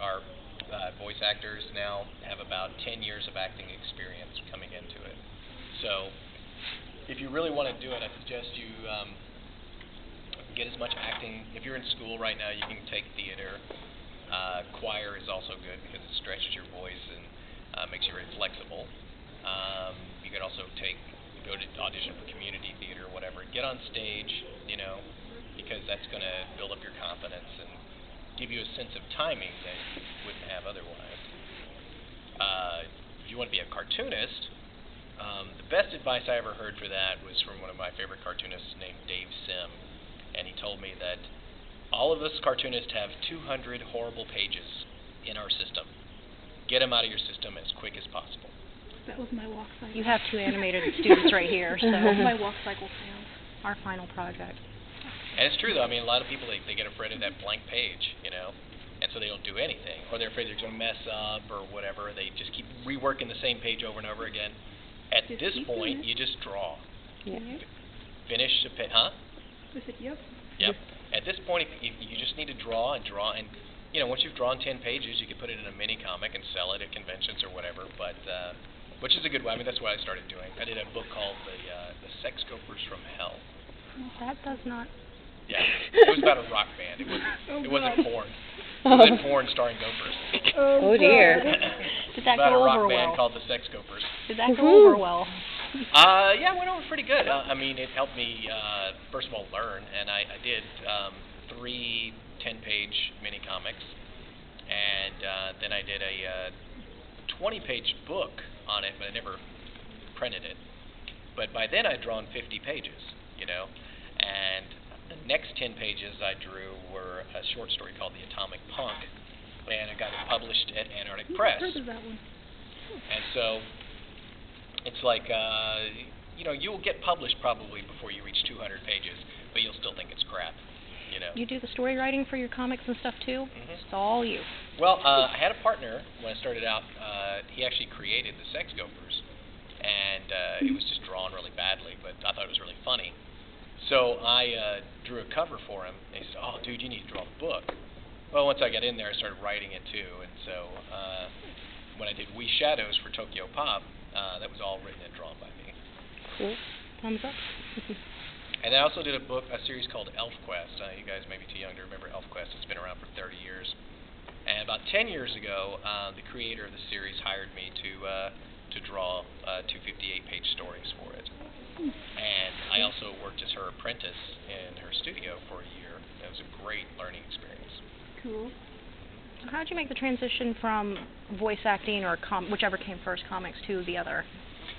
our uh, voice actors now have about 10 years of acting experience coming into it. So, if you really want to do it, I suggest you um, get as much acting. If you're in school right now, you can take theater. Uh, choir is also good because it stretches your voice and uh, makes you very flexible. Um, you could also take go to audition for community theater or whatever. Get on stage, you know, because that's going to build up your confidence and give you a sense of timing that you wouldn't have otherwise. Uh, if you want to be a cartoonist, um, the best advice I ever heard for that was from one of my favorite cartoonists named Dave Sim, and he told me that all of us cartoonists have 200 horrible pages in our system. Get them out of your system as quick as possible. That was my walk cycle. You have two animated students right here, so my walk cycle failed. our final project. And it's true though. I mean, a lot of people they, they get afraid of that blank page, you know, and so they don't do anything, or they're afraid they're going to mess up or whatever. They just keep reworking the same page over and over again. At Just this point, you just draw. Yeah. Finish the pa- huh? I said, yep. Yep. At this point, if, if you just need to draw and draw, and you know, once you've drawn ten pages, you can put it in a mini comic and sell it at conventions or whatever. But uh, which is a good way. I mean, that's what I started doing. I did a book called the uh, the Sex Gophers from Hell. That does not. Yeah, it was about a rock band. It wasn't. Oh, it wasn't God. porn. It wasn't porn starring gophers. Oh, dear. Did that about go a rock over band well? called the Sex Gophers. Did that go Woohoo. over well? Uh, yeah, it went over pretty good. Uh, I mean, it helped me uh, first of all learn, and I, I did um, three ten-page mini comics, and uh, then I did a uh, twenty-page book on it, but I never printed it. But by then I'd drawn fifty pages, you know, and the next ten pages I drew were a short story called The Atomic Punk, and I got it published at Antarctic Press. Heard of that one. And so it's like uh, you know you'll get published probably before you reach 200 pages, but you'll still think it's crap. You know. You do the story writing for your comics and stuff too? Mhm. It's all you. Well, uh, I had a partner when I started out. Uh, he actually created the Sex Gophers, and uh, it was just drawn really badly, but I thought it was really funny. So I uh, drew a cover for him. And he said, "Oh, dude, you need to draw the book." Well, once I got in there, I started writing it too, and so uh, when I did We Shadows for Tokyo Pop, uh, that was all written and drawn by me. Cool. Thumbs up. And I also did a book, a series called ElfQuest. Uh, you guys may be too young to remember ElfQuest. It's been around for 30 years. And about 10 years ago, uh, the creator of the series hired me to uh, to draw uh, two 58-page stories for it. And I also worked as her apprentice in her studio for a year. It was a great learning experience. Cool. How did you make the transition from voice acting or com- whichever came first, comics, to the other?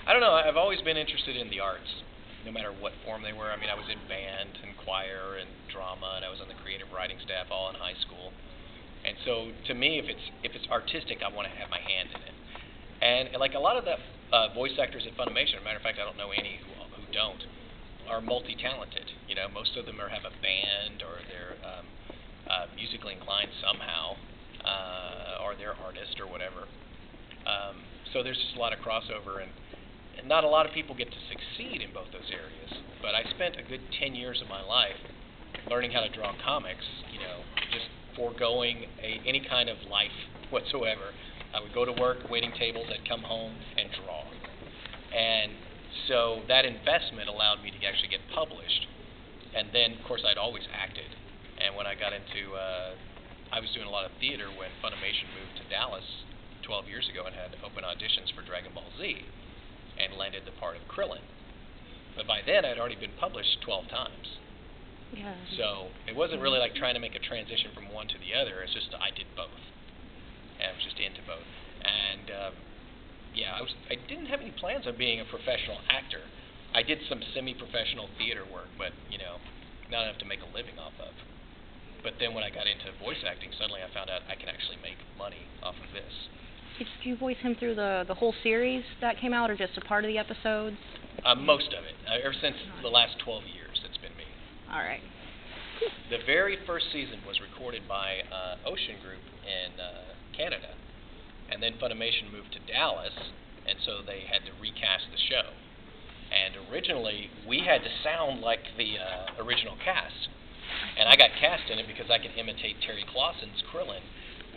I don't know. I've always been interested in the arts, no matter what form they were. I mean, I was in band and choir and drama, and I was on the creative writing staff all in high school. And so, to me, if it's if it's artistic, I want to have my hand in it. And like a lot of the uh, voice actors at Funimation, as a matter of fact, I don't know any who who don't, are multi-talented. You know, most of them are have a band or they're um, uh, musically inclined somehow, uh, or they're artist or whatever. Um, so there's just a lot of crossover, and, and not a lot of people get to succeed in both those areas. But I spent a good 10 years of my life learning how to draw comics, you know, just foregoing a, any kind of life whatsoever. I would go to work, waiting tables, I'd come home and draw. And so that investment allowed me to actually get published. And then, of course, I'd always acted. And when I got into, uh, I was doing a lot of theater when Funimation moved to Dallas 12 years ago and had open auditions for Dragon Ball Z and landed the part of Krillin. But by then, I'd already been published 12 times. Yeah. So it wasn't really like trying to make a transition from one to the other. It's just I did both, and I was just into both. And um, yeah, I was I didn't have any plans on being a professional actor. I did some semi-professional theater work, but you know, not enough to make a living off of. But then when I got into voice acting, suddenly I found out I can actually make money off of this. Did you voice him through the the whole series that came out, or just a part of the episodes? Uh, most of it, uh, ever since the last 12 years, it's been me. All right. The very first season was recorded by uh, Ocean Group in uh, Canada, and then Funimation moved to Dallas, and so they had to recast the show. And originally, we had to sound like the uh, original cast, and I got cast in it because I could imitate Terry Klassen's Krillin,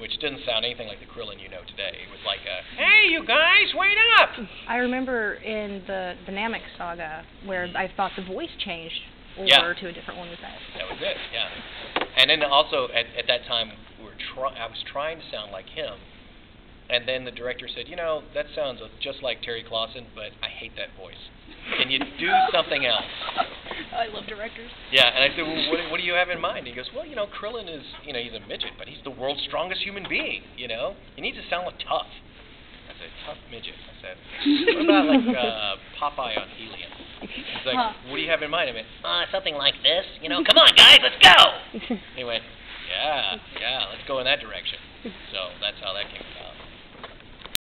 which didn't sound anything like the Krillin you know today. It was like a, "Hey, you guys, wait up!" I remember in the the Namek saga where I thought the voice changed over Yeah. to a different one with that. That was it, yeah. And then also at at that time we were try- I was trying to sound like him, and then the director said, you know, that sounds just like Terry Klassen, but I hate that voice. Can you do something else? I love directors. Yeah, and I said, well, what, what do you have in mind? He goes, well, you know, Krillin is, you know, he's a midget, but he's the world's strongest human being. You know, he needs to sound like tough. I said, tough midget. I said, what about like uh, Popeye on Helium? He's like, Huh. what do you have in mind? I mean, uh, something like this. You know, come on, guys, let's go. he went, yeah, yeah, let's go in that direction. So that's how that came about.